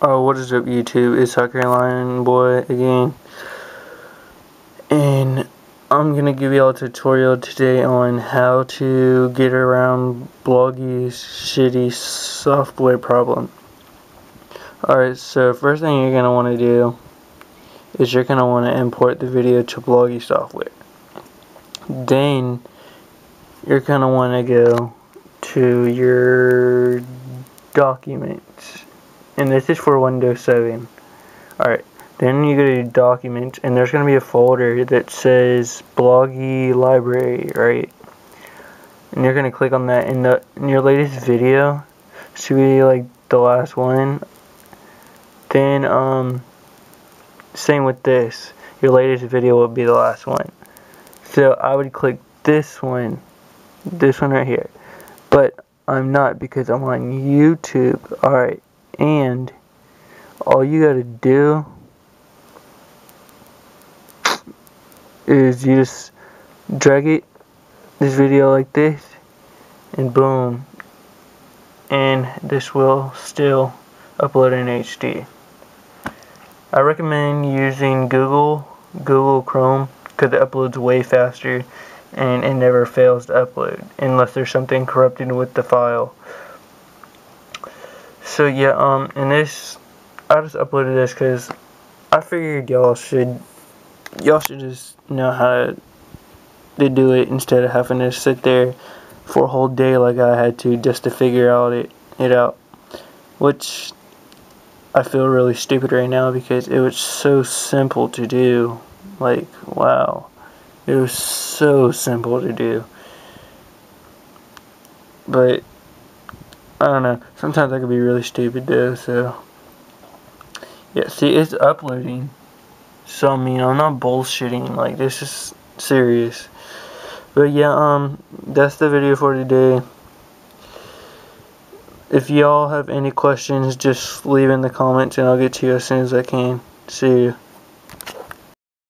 Oh, what is up YouTube? It's South Lion boy again. And I'm gonna give y'all a tutorial today on how to get around Bloggie's shitty software problem. Alright, so first thing you're gonna wanna do is you're gonna wanna import the video to Bloggy software. Then you're gonna wanna go to your documents and this is for Windows 7 alright then you go to documents and there's going to be a folder that says bloggie library right? And you're going to click on that in the in your latest video should be like the last one. Then um same with this. Your latest video will be the last one. So I would click this one this one right here. But I'm not because I'm on YouTube. Alright and all you gotta do is you just drag it this video like this and boom. And this will still upload in HD I recommend using Google Google Chrome because it uploads way faster and it never fails to upload unless there's something corrupted with the file so yeah, um, and this, I just uploaded this because I figured y'all should, y'all should just know how to do it instead of having to sit there for a whole day like I had to just to figure out it, it out. Which I feel really stupid right now because it was so simple to do. Like, wow. It was so simple to do. But I don't know. Sometimes I can be really stupid though, so. Yeah, see, it's uploading. So, I mean, I'm not bullshitting. Like, this is serious. But yeah, um, that's the video for today. If y'all have any questions, just leave in the comments and I'll get to you as soon as I can. See you.